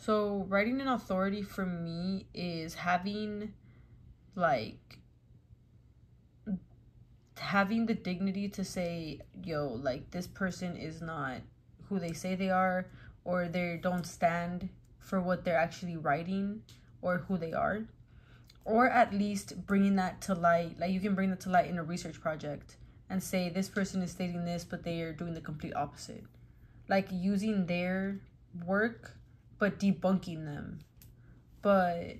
So writing an authority for me is having like having the dignity to say, yo, like this person is not who they say they are or they don't stand for what they're actually writing or who they are. Or at least bringing that to light like you can bring that to light in a research project and say this person is stating this but they are doing the complete opposite. Like using their work but debunking them. But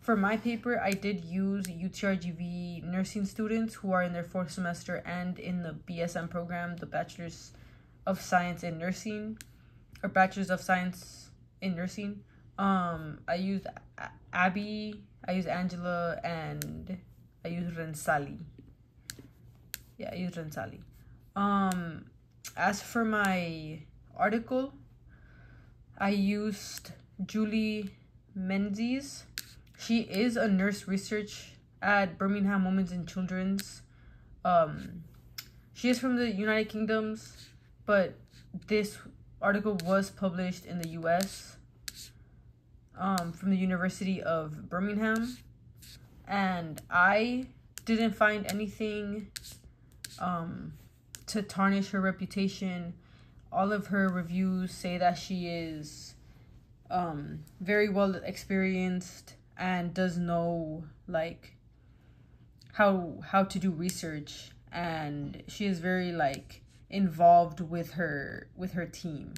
for my paper i did use utrgv nursing students who are in their fourth semester and in the bsn program the bachelor's of science in nursing or bachelor's of science in nursing. Um i used abby i used angela and i used rensali. Yeah i used rensali. Um as for my article i used julie menzies she is a nurse research at birmingham women's and children's um she is from the united kingdoms but this article was published in the US um, from the University of Birmingham. And I didn't find anything um, to tarnish her reputation. All of her reviews say that she is um, very well experienced and does know like how how to do research. And she is very like involved with her with her team